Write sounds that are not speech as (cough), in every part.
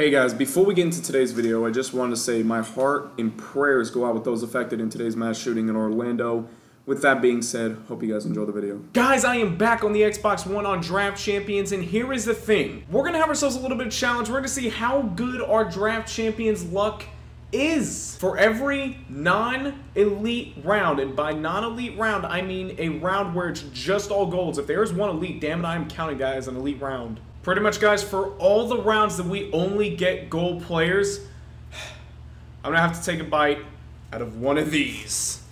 Hey guys, before we get into today's video, I just want to say my heart and prayers go out with those affected in today's mass shooting in Orlando. With that being said, hope you guys enjoy the video. Guys, I am back on the Xbox One on Draft Champions, and here is the thing. We're going to have ourselves a little bit of challenge. We're going to see how good our Draft Champions luck is. For every non-elite round, and by non-elite round, I mean a round where it's just all golds. If there's one elite, damn it, I am counting as an elite round. Pretty much, guys, for all the rounds that we only get gold players, (sighs) I'm going to have to take a bite out of one of these.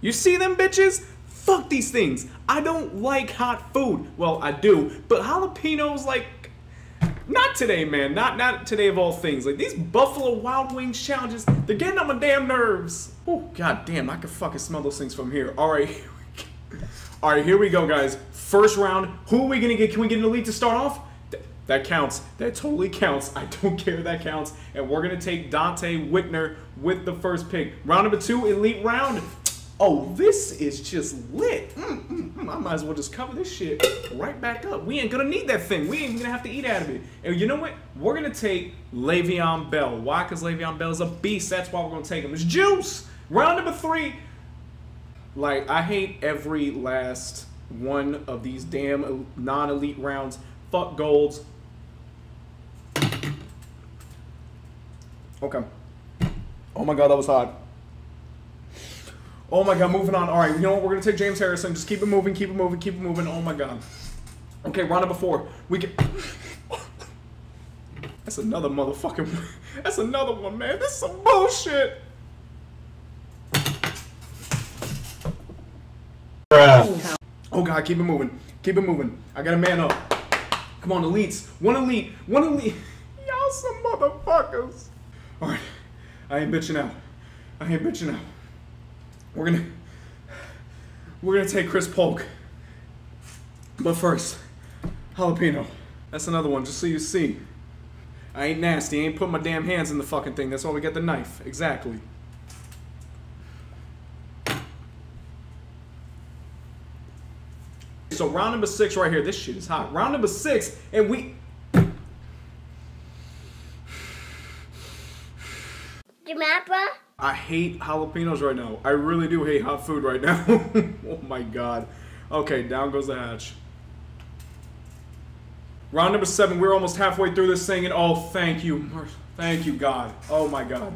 You see them bitches? Fuck these things. I don't like hot food. Well, I do, but jalapenos, like, not today, man. Not not today of all things. Like, these Buffalo Wild Wings challenges, they're getting on my damn nerves. Oh, god damn, I can fucking smell those things from here. All right. All right, here we go, guys. First round. Who are we going to get? Can we get an elite to start off? Th that counts. That totally counts. (laughs) I don't care. That counts. And we're going to take Donte Whitner with the first pick. Round number two, elite round. Oh, this is just lit. Mm, mm, mm. I might as well just cover this shit right back up. We ain't gonna need that thing. We ain't even gonna have to eat out of it. And you know what? We're gonna take Le'Veon Bell. Why? Because Le'Veon Bell is a beast. That's why we're gonna take him. It's juice. Round number three. Like, I hate every last one of these damn non-elite rounds. Fuck golds. Okay. Oh my god, that was hot. Oh my god, moving on. All right, you know what? We're gonna take James Harrison. Just keep it moving, keep it moving, keep it moving. Oh my god. Okay, round number four. We get. (laughs) That's another motherfucking. (laughs) That's another one, man. This is some bullshit. Oh god, keep it moving. Keep it moving. I got a man up. Come on, elites. One elite. One elite. (laughs) Y'all some motherfuckers. Alright. I ain't bitching out. I ain't bitching out. We're gonna we're gonna take Chris Polk. But first, jalapeno. That's another one, just so you see. I ain't nasty. I ain't put my damn hands in the fucking thing. That's why we get the knife. Exactly. So round number six right here. This shit is hot. Round number six, and we. Jamapa? I hate jalapenos right now. I really do hate hot food right now. (laughs) oh my god. Okay, down goes the hatch. Round number seven. We're almost halfway through this thing, and oh, thank you, thank you, God. Oh my God.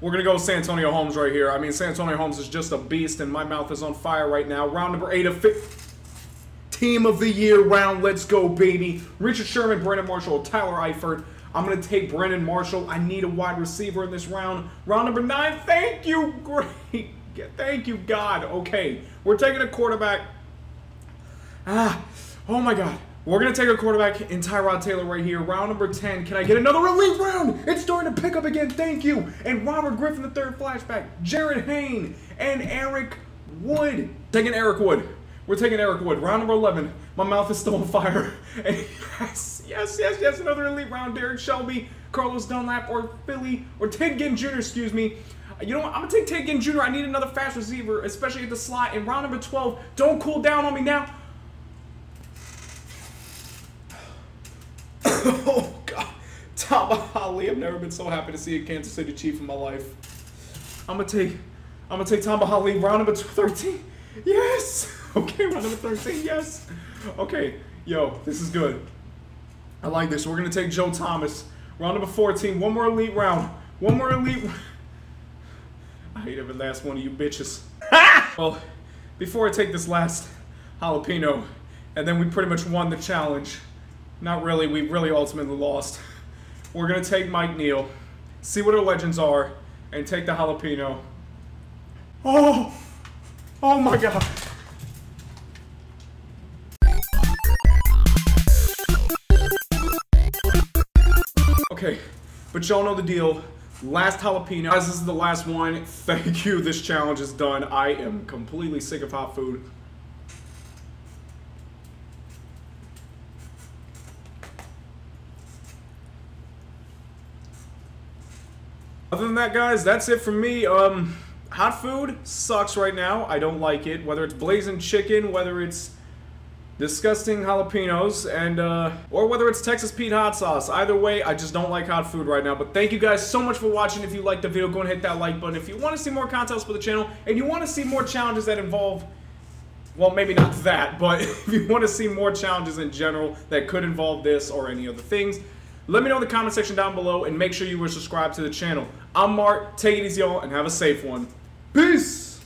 We're going to go with Antonio Holmes right here. I mean, Santonio Holmes is just a beast, and my mouth is on fire right now. Round number eight of Team of the Year round. Let's go, baby. Richard Sherman, Brandon Marshall, Tyler Eifert. I'm going to take Brandon Marshall. I need a wide receiver in this round. Round number nine. Thank you. (laughs) Great. Thank you, God. Okay. We're taking a quarterback. Ah. Oh, my God. We're going to take a quarterback in Tyrod Taylor right here. Round number 10. Can I get another relief round? It's starting to pick up again. Thank you. And Robert Griffin, the third flashback. Jarryd Hayne and Eric Wood. Taking Eric Wood. We're taking Eric Wood. Round number 11. My mouth is still on fire. (laughs) And yes, yes, yes, yes. Another elite round. Derrick Shelby, Carlos Dunlap, or Philly, or Ted Ginn Jr., excuse me. You know what? I'm going to take Ted Ginn Jr. I need another fast receiver, especially at the slot. In round number 12, don't cool down on me now. (laughs) oh God, Tamba Hali. I've never been so happy to see a Kansas City Chief in my life. I'm gonna take, I'm gonna take Tamba Hali. Round number 13. Yes. (laughs) Okay, round number 13. Yes. Okay, yo, this is good. I like this. We're gonna take Joe Thomas. Round number 14. One more elite round. One more elite. I hate every last one of you bitches. (laughs) well, before I take this last jalapeno, and then we pretty much won the challenge. Not really, We've really ultimately lost. We're gonna take Mike Neal, see what our legends are, and take the jalapeno. Oh! Oh my god! Okay, but y'all know the deal. Last jalapeno. Guys, this is the last one. Thank you, this challenge is done. I am completely sick of hot food. Other than that, guys, that's it for me. Um, hot food sucks right now. I don't like it. Whether it's blazing chicken, whether it's disgusting jalapenos, and uh, or whether it's Texas Pete hot sauce. Either way, I just don't like hot food right now. But thank you guys so much for watching. If you liked the video, go and hit that like button. If you want to see more contests for the channel, and you want to see more challenges that involve well, maybe not that, but (laughs) if you want to see more challenges in general that could involve this or any other things, let me know in the comment section down below and make sure you were subscribed to the channel. I'm Mark. Take it easy, y'all, and have a safe one. Peace!